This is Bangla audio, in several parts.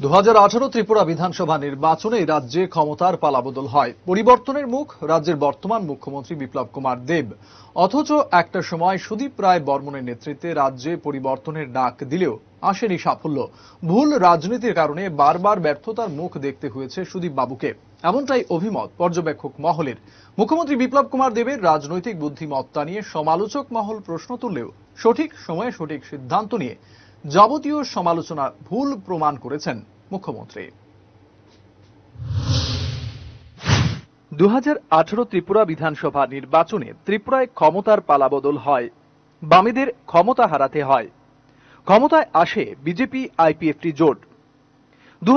দু ত্রিপুরা বিধানসভা নির্বাচনে রাজ্যে ক্ষমতার পালাবদল হয়। পরিবর্তনের মুখ রাজ্যের বর্তমান মুখ্যমন্ত্রী বিপ্লব কুমার দেব। অথচ একটা সময় সুদীপ রায় বর্মনের নেতৃত্বে রাজ্যে পরিবর্তনের ডাক দিলেও আসেনি সাফল্য। ভুল রাজনীতির কারণে বারবার ব্যর্থতার মুখ দেখতে হয়েছে সুদীপ বাবুকে। এমনটাই অভিমত পর্যবেক্ষক মহলের। মুখ্যমন্ত্রী বিপ্লব কুমার দেবের রাজনৈতিক বুদ্ধিমত্তা নিয়ে সমালোচক মহল প্রশ্ন তুললেও সঠিক সময়ে সঠিক সিদ্ধান্ত নিয়ে যাবতীয় সমালোচনা ভুল প্রমাণ করেছেন মুখ্যমন্ত্রী। দু ত্রিপুরা বিধানসভা নির্বাচনে ত্রিপুরায় ক্ষমতার পালাবদল হয়, বামেদের ক্ষমতা হারাতে হয়। ক্ষমতায় আসে বিজেপি আইপিএফটি জোট। দু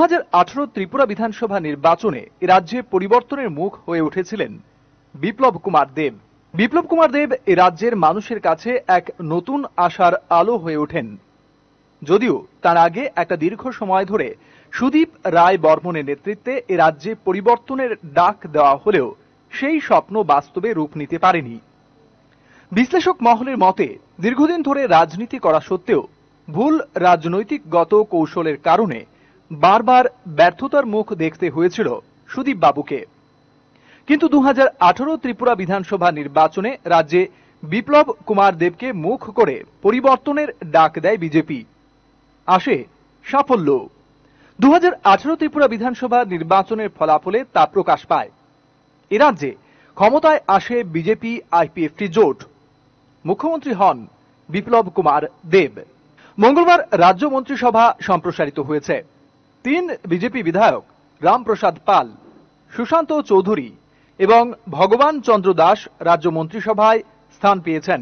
ত্রিপুরা বিধানসভা নির্বাচনে রাজ্যে পরিবর্তনের মুখ হয়ে উঠেছিলেন বিপ্লব কুমার দেব। বিপ্লব কুমার দেব রাজ্যের মানুষের কাছে এক নতুন আশার আলো হয়ে ওঠেন। যদিও তার আগে একটা দীর্ঘ সময় ধরে সুদীপ রায় বর্মনের নেতৃত্বে এ রাজ্যে পরিবর্তনের ডাক দেওয়া হলেও সেই স্বপ্ন বাস্তবে রূপ নিতে পারেনি। বিশ্লেষক মহলের মতে, দীর্ঘদিন ধরে রাজনীতি করা সত্ত্বেও ভুল রাজনৈতিক গত কৌশলের কারণে বারবার ব্যর্থতার মুখ দেখতে হয়েছিল সুদীপ বাবুকে। কিন্তু দু ত্রিপুরা বিধানসভা নির্বাচনে রাজ্যে বিপ্লব কুমার দেবকে মুখ করে পরিবর্তনের ডাক দেয় বিজেপি। আসে সাফল্য। দু হাজার ত্রিপুরা বিধানসভা নির্বাচনের ফলাফলে তা প্রকাশ পায়। এ রাজ্যে ক্ষমতায় আসে বিজেপি আইপিএফটি জোট। মুখ্যমন্ত্রী হন বিপ্লব কুমার দেব। মঙ্গলবার রাজ্য মন্ত্রিসভা সম্প্রসারিত হয়েছে। তিন বিজেপি বিধায়ক রামপ্রসাদ পাল, সুশান্ত চৌধুরী এবং ভগবান চন্দ্র দাস রাজ্য মন্ত্রিসভায় স্থান পেয়েছেন।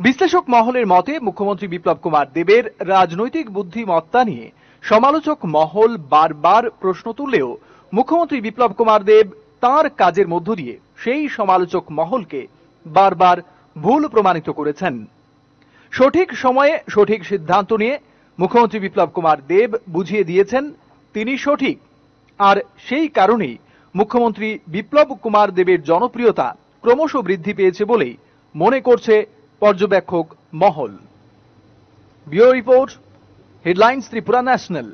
বিশ্লেষক মহলের মতে, মুখ্যমন্ত্রী বিপ্লব কুমার দেবের রাজনৈতিক বুদ্ধিমত্তা নিয়ে সমালোচক মহল বারবার প্রশ্ন তুললেও মুখ্যমন্ত্রী বিপ্লব কুমার দেব তার কাজের মধ্য দিয়ে সেই সমালোচক মহলকে বারবার ভুল প্রমাণিত করেছেন। সঠিক সময়ে সঠিক সিদ্ধান্ত নিয়ে মুখ্যমন্ত্রী বিপ্লব কুমার দেব বুঝিয়ে দিয়েছেন, তিনি সঠিক। আর সেই কারণেই মুখ্যমন্ত্রী বিপ্লব কুমার দেবের জনপ্রিয়তা ক্রমশ বৃদ্ধি পেয়েছে বলেই মনে করছে পর্যবেক্ষক মহল। Bureau report headlines Tripura national.